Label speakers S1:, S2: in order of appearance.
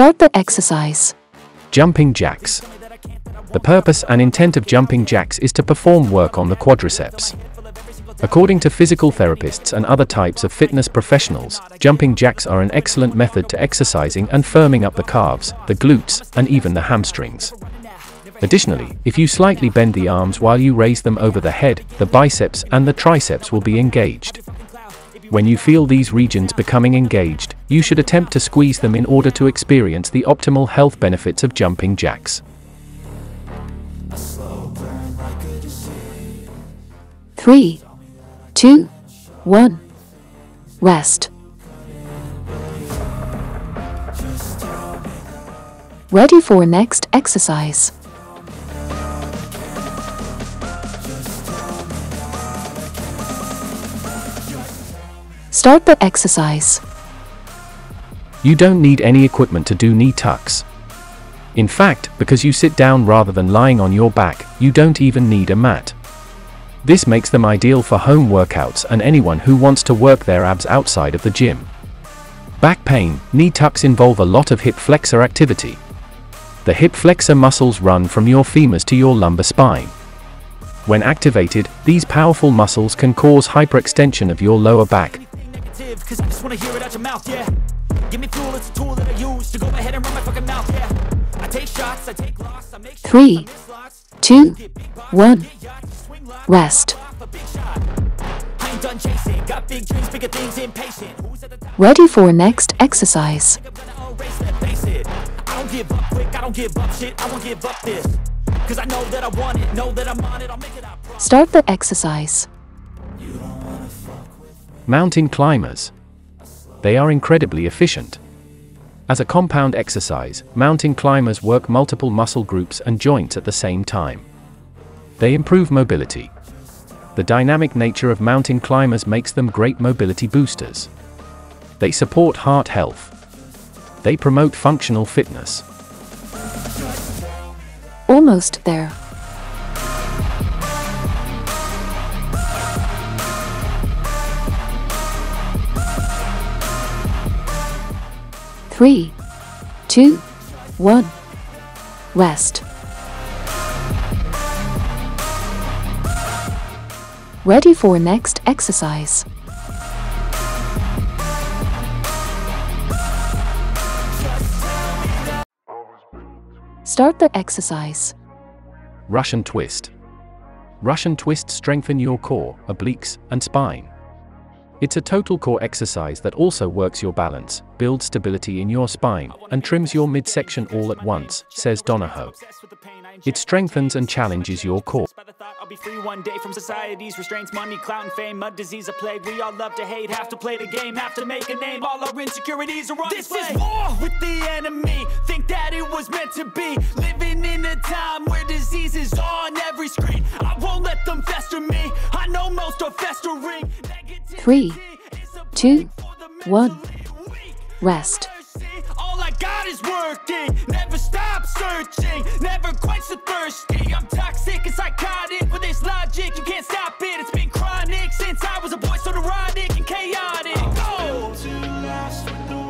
S1: Start the exercise.
S2: Jumping jacks. The purpose and intent of jumping jacks is to perform work on the quadriceps. According to physical therapists and other types of fitness professionals, jumping jacks are an excellent method to exercising and firming up the calves, the glutes, and even the hamstrings. Additionally, if you slightly bend the arms while you raise them over the head, the biceps and the triceps will be engaged. When you feel these regions becoming engaged, you should attempt to squeeze them in order to experience the optimal health benefits of jumping jacks.
S1: Three, two, one. Rest. Ready for next exercise. Start the exercise.
S2: You don't need any equipment to do knee tucks. In fact, because you sit down rather than lying on your back, you don't even need a mat. This makes them ideal for home workouts and anyone who wants to work their abs outside of the gym. Back pain, knee tucks involve a lot of hip flexor activity. The hip flexor muscles run from your femurs to your lumbar spine. When activated, these powerful muscles can cause hyperextension of your lower back,
S3: negative, cause I just wanna hear it out your mouth, yeah. Give me fuel, it's a tool that I use to go ahead and run my fucking mouth, yeah. I take shots, I take loss, I make shots,
S1: Three,
S3: I miss lots.
S1: two,
S3: Get big bucks,
S1: one.
S3: get yachts, swing lots,
S1: Rest.
S3: off a big shot. I ain't done chasing, got big dreams, bigger things, impatient. Who's at the top?
S1: Ready for next exercise.
S3: I'm gonna erase that, face it. I don't give up quick, I don't give up shit, I won't give up this. Cause I know that I want it, know that I'm on it, I'll make it out.
S1: Start the exercise.
S2: mountain climbers. They are incredibly efficient. As a compound exercise, mountain climbers work multiple muscle groups and joints at the same time. They improve mobility. The dynamic nature of mountain climbers makes them great mobility boosters. They support heart health. They promote functional fitness.
S1: Almost there. Three, two, one. Rest. Ready for next exercise. Start the exercise.
S2: Russian twist. Russian twist strengthen your core, obliques, and spine. It's a total core exercise that also works your balance, builds stability in your spine, and trims your midsection all at once, says Donahoe.
S3: Obsessed with the pain, I
S2: It strengthens and challenges your core.
S3: by the thought I'll be free one day from society's restraints, money, clout, and fame, mud, disease, a plague. We all love to hate, have to play the game, have to make a name. All our insecurities are on this display. is war with the enemy. Think that it was meant to be. Living in a time where disease is on every screen. I won't let them fester me. I know most are festering.
S1: Three, two, one. Rest.
S3: All I got is working, never stop searching.